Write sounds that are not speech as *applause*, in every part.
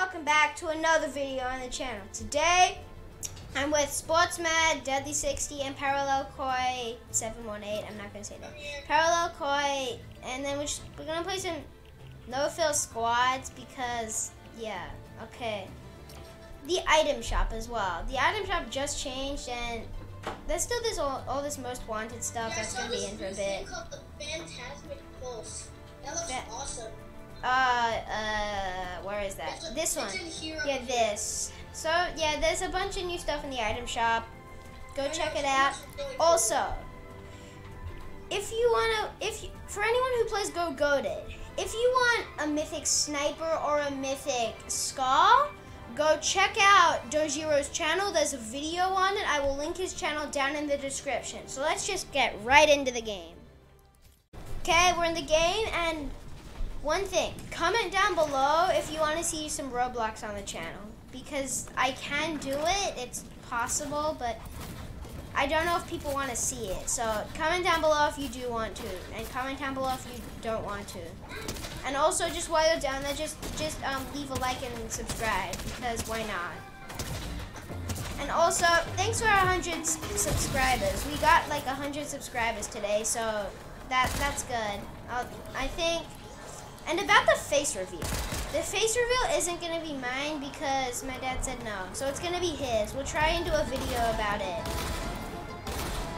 welcome back to another video on the channel. Today, I'm with Sportsmad, Deadly60, and Parallel Koi 718. I'm not going to say that. Parallel Koi, and then we're, just, we're going to play some no-fill squads because, yeah, okay. The item shop as well. The item shop just changed, and there's still this all, all this most wanted stuff Yeah, that's going to be in for a bit. called the Phantasmic Pulse. That looks That- awesome. Uh, uh, where is that? A- This one. it's in Hero Yeah, this. So, yeah, there's a bunch of new stuff in the item shop. Go check it out. Also, if you want to, if you, for anyone who plays Go Goated, if you want a mythic sniper or a mythic skull, go check out Dogiro's channel. There's a video on it. I will link his channel down in the description. So let's just get right into the game. Okay, we're in the game, and one thing, comment down below if you want to see some Roblox on the channel. Because I can do it, it's possible, but I don't know if people want to see it. So comment down below if you do want to, and comment down below if you don't want to. And also, just while you're down there, just just um, leave a like and subscribe because why not? And also, thanks for our 100 s- subscribers. We got like 100 subscribers today, so that that's good. i I think. And about the face reveal. The face reveal isn't going to be mine because my dad said no. So it's going to be his. We'll try and do a video about it.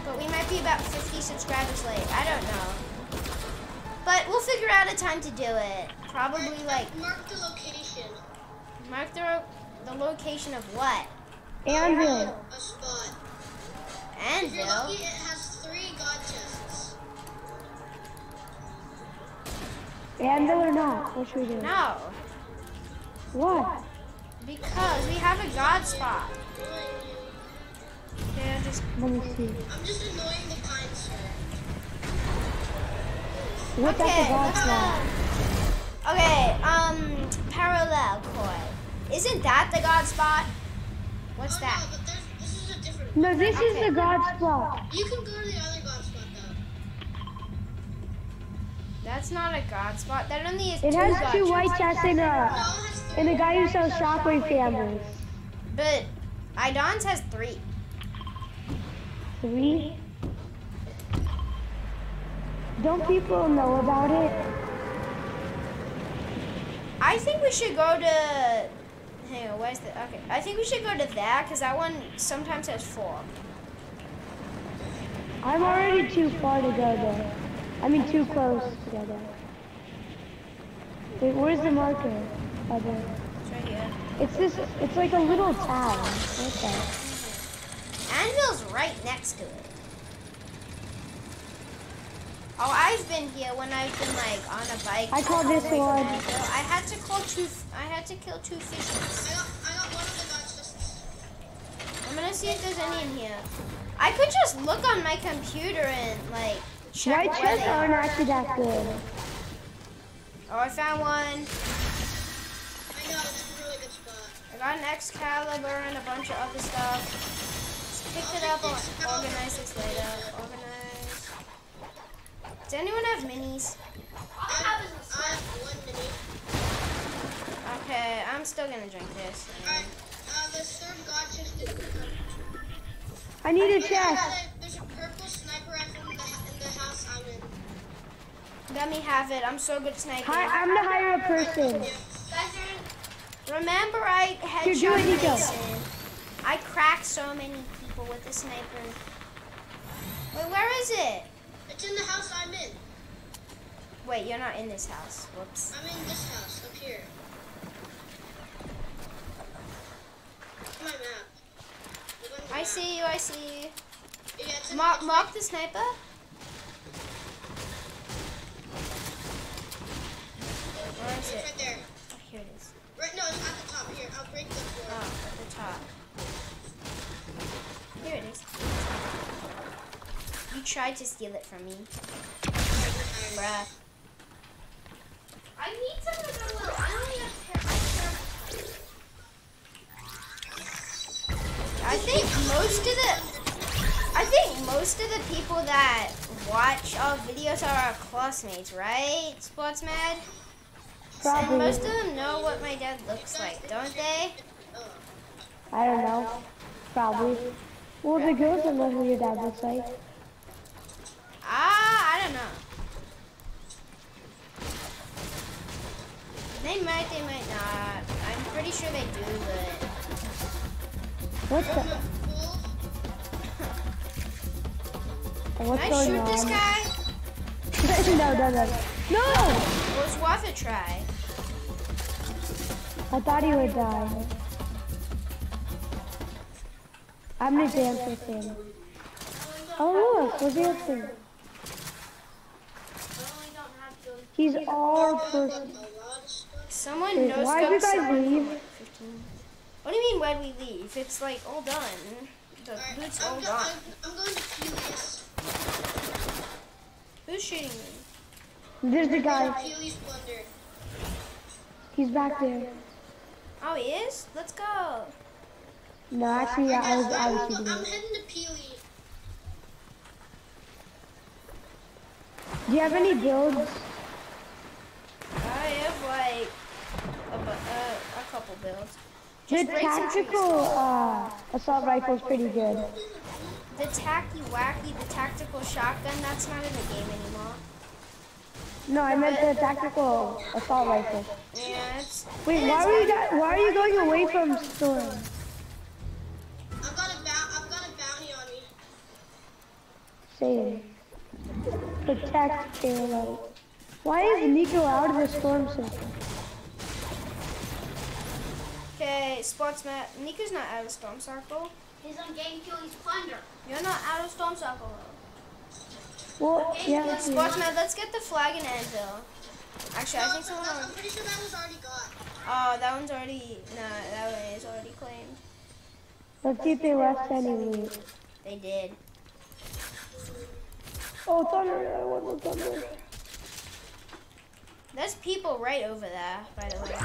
But we might be about 50 subscribers late. I don't know. But we'll figure out a time to do it. Probably Mark- like Mark the location. mark the the location of what? Anvil. A spot. If you're Anvil. Anvil or not? What should we do? No, What? because we have a god spot. Yeah, just Let me see. I'm just annoying the kind sir. What's okay. at the god go. *laughs* Okay, um, parallel koi. Isn't that the god spot? What's oh, that? No, but this is a different No, this Okay. is the god spot. You can go to the other That's not a god spot. That only is It has two white chests and a and a guy who sells shockwave cameras. But Idon's has three. Three. Don't people know about it? I think we should go to. Hang on, where's the? Okay, I think we should go to that because that one sometimes has four. I'm already too far to go there. I mean, too close to go there. Wait, where's the marker? Oh, there. It's right here. It's this. It's like a little town. Okay. Anvil's right next to it. Oh, I've been here when I've been like on a bike. I call this away one- I had to call two. I had to kill two fishes. I got, I got one of the god chests. I'm gonna see if there's any in here. I could just look on my computer and like check White where chests they aren't are. actually that good. Oh, I found one. I know, this is a really good spot. I got an Excalibur and a bunch of other stuff. Just picked it up. I'll organize this later. Organize. Does anyone have minis? I have, I have one mini. Okay, I'm still gonna drink this. Alright, uh, the third god chest is. I need a There's chest. Let me have it. I'm so good at sniping. Hi, I'm the higher up person. Remember, I Here, do headshot it, Nico. Mason. I cracked so many people with the sniper. Wait, where is it? It's in the house I'm in. Wait, you're not in this house. Whoops. I'm in this house, up here. My map. We're going to I see you. I see you. Yeah, Mark, mark the sniper. It's it? right there. Oh, here it is. Right, no, it's at the top. Here, I'll break the floor. Oh, at the top. Here it is. You tried to steal it from me. Bruh. I need some of the little. I only have I think most of the I think most of the people that watch our videos are our classmates, right? Sportsmad? Probably. most of them know what my dad looks like, don't they? I don't know. Probably. Well, the girls don't know who your dad looks like. Ah, I don't know. They might, they might not. I'm pretty sure they do, but What's I'm the, what's *laughs* can I shoot on? this guy? *laughs* no, no, no. No! Well, it's worth a try. I thought he would die. I'm gonna dance with him. Oh look, we're dancing. He's all person. A lot of stuff. Someone Wait, knows. Why did you guys leave? What do you mean when we leave? It's like all done. The Alright, loot's all I'm, go- gone. I'm, I'm going to Peleus. Who's shooting me? There's the guy. Peleus Plunder. He's back there. Oh, he is? Let's go. No, actually, yeah, I was, I was I'm, shooting I'm heading to Pele. Do you have any builds? I have like a, uh, a couple builds. The Just break tactical uh, assault rifle is pretty good. The tacky wacky, the tactical shotgun, that's not in the game anymore. No, I meant the tactical assault rifle. Yeah, it's. Wait, why are you got, why are you going away from storm? I've got a bou- I've got a bounty on me. Same. Protect Caleb. Why is Nico out of the storm system? Okay, sportsman. Nika's not out of Storm Circle. He's on Game kill. He's Plunder. You're not out of Storm Circle. Well, yeah. yeah. Sportsmad, let's get the flag and anvil. Actually, I think someone. I'm pretty sure that was already got. Oh, that one's already. No, that one is already claimed. Let's see if they left any loot. They did. Oh, thunder! I want the thunder. There's people right over there, by the way.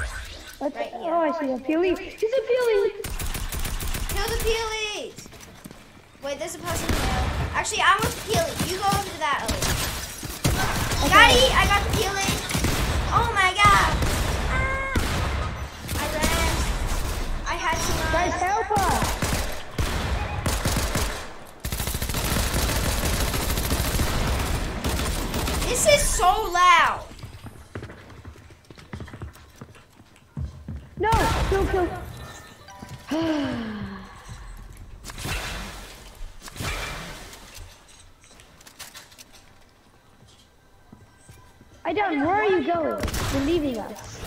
Let's, Right here. oh, I see a peely. He's a peely. Kill the peelies! Wait, there's a person there. Actually, I want the peely. You go over to that, Ellie. Got it! I got the peely! Going? You're leaving us.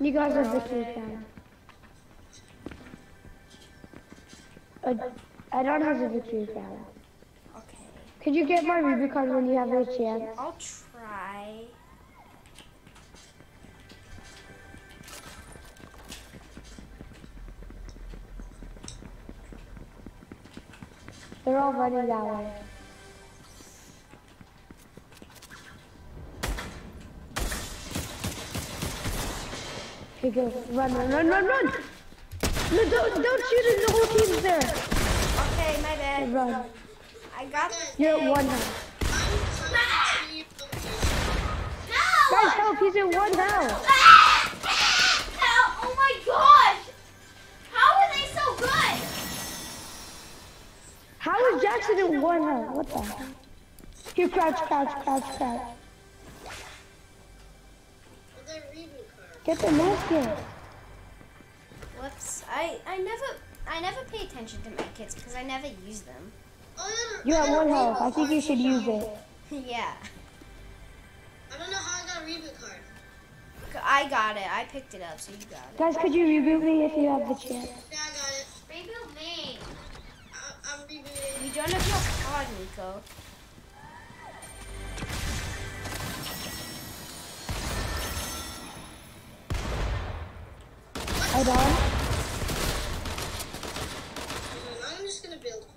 You guys are victory. Uh, I don't have a victory fan. Okay. Could you get my Rubik card when you have the chance? I'll try. They're all running that way. Okay, go. Run, run, run, run, run! No, don't, don't shoot it. The whole team's there. Okay, my Okay, bad. run. I got the You're at one health. No! Guys, help! He's at one health. How is Jackson at one health? What the heck? Here, crouch, crouch, crouch, crouch. They're reading cards. Get the musket. Whoops. I, I never I never pay attention to my kids because I never use them. Oh, You're at I got one a health. I think you should use it. *laughs* yeah. I don't know how I got a reboot card. I got it. I picked it up, so you got it. Guys, could you reboot me if you have the chance? Yeah, I got it. Reboot me. I, I'm rebooting. You don't have your card, Nico. Hold on. I'm just gonna build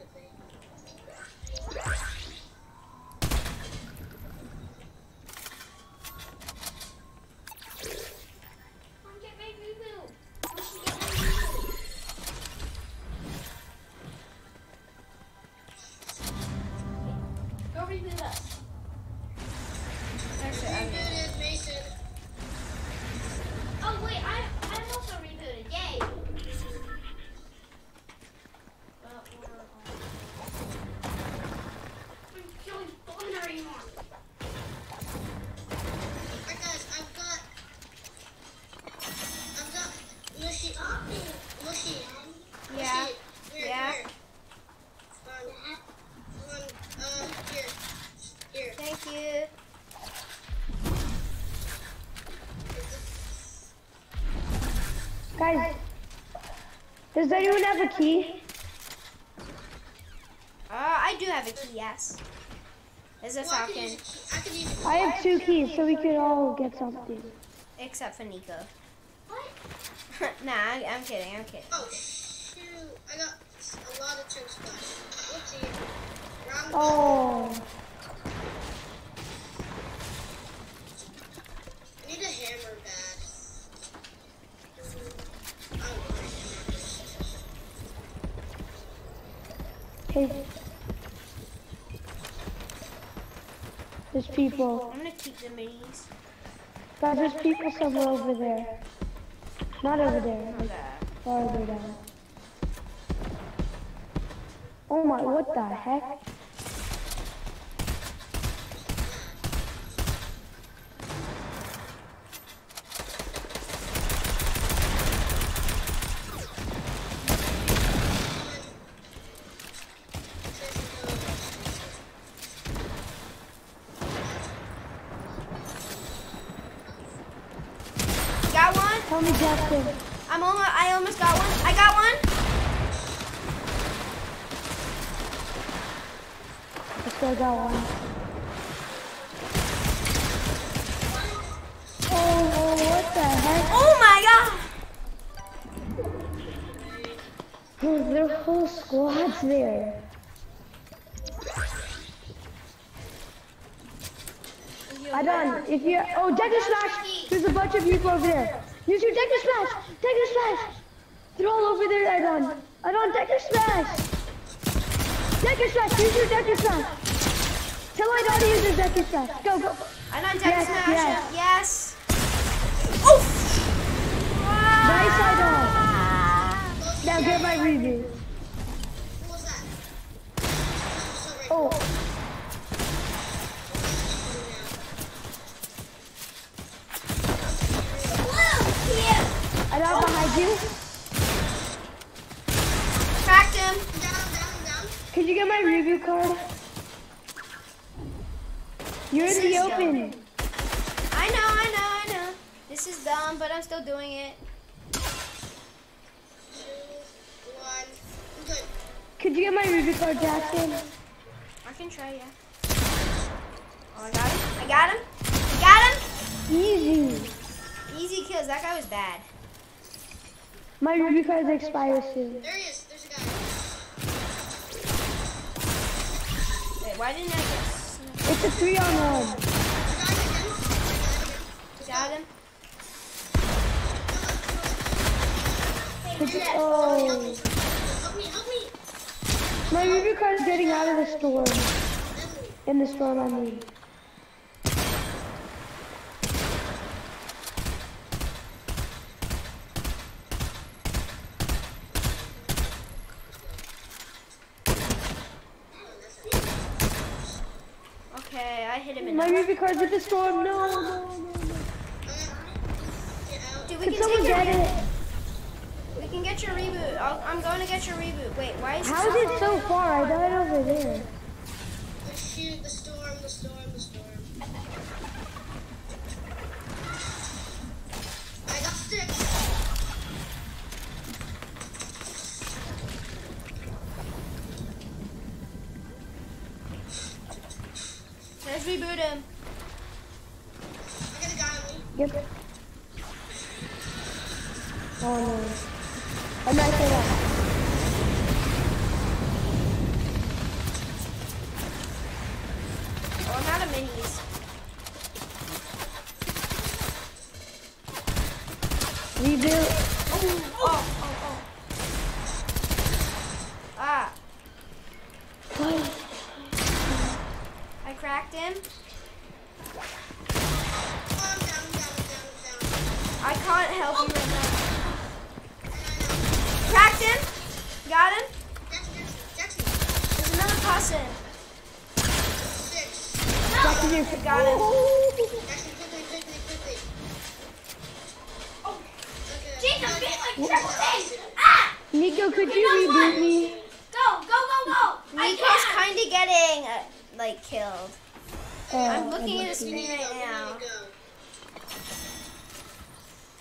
does anyone have a key? Uh, I do have a key. Yes. There's a Well, I falcon, use. I use. I have two keys, so we could all get something. except for Nico. *laughs* nah, I, I'm kidding. I'm kidding. Oh shoot! I got a lot of chunk splash. Whoopsie. Wrong Oh, people. I'm gonna keep the minis. Guys, there's people somewhere over there. Not over there, like farther down. Oh my, what the heck? Got Tell me, Justin. I'm almost. I almost got one. I got one. I still got one. Oh, oh, what the heck? Oh my god. There are whole squads there. I done. If you oh Deku Smash, there's a bunch of people over there. Use your Deku Smash! Deku Smash! They're all over there, I done. I done Deku Smash! Deku Smash, use your Deku Smash! Tell I don't use your Deku Smash. Go, go. I don't Yes, smash yes. Yes. Oh. Nice, I done. Ah. Now get my review. What was that? Oh, Yeah. I got behind you. Cracked him. Down, down, down. Could you get my review card? You're This in the is open. I know. I know. I know. This is dumb, but I'm still doing it. Two, one. I'm good. Could you get my review card, Jackson? I can try. Yeah. Oh, I got him. I got him. I got him. Easy. Easy kills. That guy was bad. My review card expires soon. There he is. There's a guy. Wait, why didn't I get? It's a three on one. Got him. Could you, oh, Help me, help me. My review card is getting out of the storm. In the storm, I mean. Okay, I hit him in. My review card's in the storm. No, no, no, no. Dude, we Could can someone take get it? Can get your reboot. I'll, I'm going to get your reboot. Wait, why is How is it so far? I died over there. The shoot, the storm, the storm, the storm. I got sticks. Let's reboot him. I got a guy on me. Yep. Oh no. I'm not sure that. Oh, I'm out of minis. Rebuild. Oh, oh, oh. Ah, What? cracked him. Uh, I'm looking at his We screen right go, we need now. go.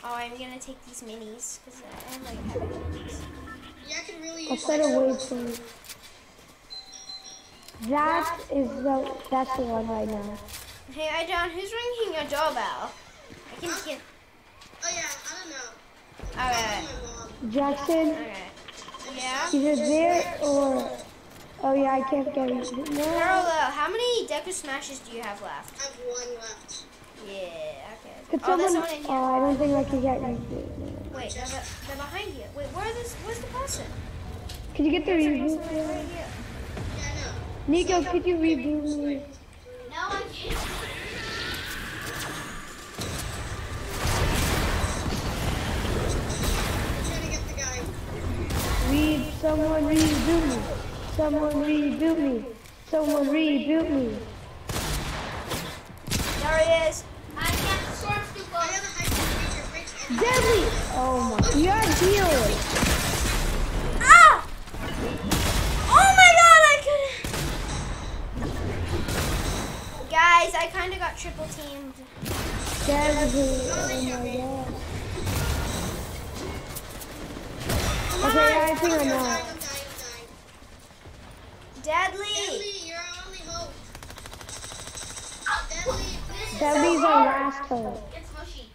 Oh, I'm gonna take these minis because I'm like having minis. Yeah, I can really I'll use set like, a wait some- for you. That is the, that's the one right now. Hey, I John, who's ringing your doorbell? I can hear. Oh yeah, I don't know. Okay, Jackson, okay. Yeah. either there or, oh yeah, I can't get it. No. Parallel. Uh, how many Deku Smashes do you have left? I have one left. Yeah. Okay. Could Oh, there's someone, someone in oh, here. I don't think I can get reboot. Wait, they're, they're behind you. Wait, where are this? Where's the person? Could you get the There's reboot? someone right here. Yeah, I know. Nico, could you reboot me? No, I can't. I'm trying to get the guy. Read, someone reboot me. Someone reboot me. Someone reboot me. There he is. I have a high school teacher, Rich, and Deadly! Oh my, you're a healer. Ah! Oh my god, I couldn't. Guys, I kind of got triple teamed. Deadly, oh my god. Come Okay, I think I I'm know. dying, I'm dying, I'm dying. Deadly. Deadly, you're our only hope. Deadly, please. Deadly's our last hope. It's mushy.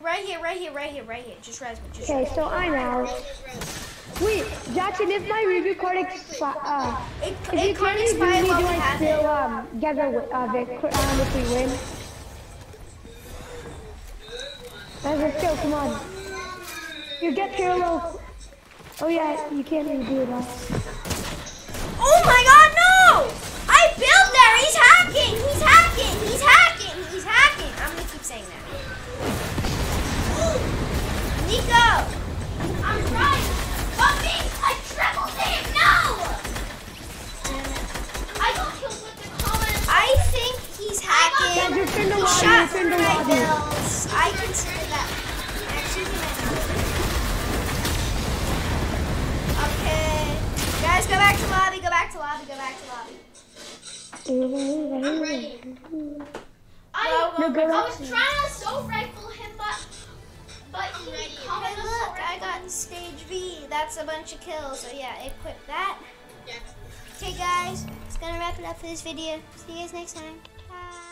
Right here, right here, right here, right here. Just res me. Just Okay, so I'm out. Rose, Rose. Wait, Jackson, if my review card expi- uh, It, if you it can't can't review me, do I still it. um get the wi- uh, vic- um, if we win? Guys, let's go, come on. You get parallel. Oh yeah, you can't redo it. Huh? Oh my god, no! I built there! He's hacking! He's hacking! He's hacking! He's hacking! I'm gonna keep saying that. Nico! I'm trying! Bumpy! I triple team! No! I got killed with the comments. I think he's hacking. Guys, you're turn to He shot through my bills. I consider that. Actually. Okay. Guys, go back to lobby, go back to lobby, go back to lobby. I'm ready. I, No, go I was trying to so rifle him, but but he. Hey, look, I got stage V. That's a bunch of kills. So yeah, equip that. Yeah. Okay, guys, it's gonna wrap it up for this video. See you guys next time. Bye.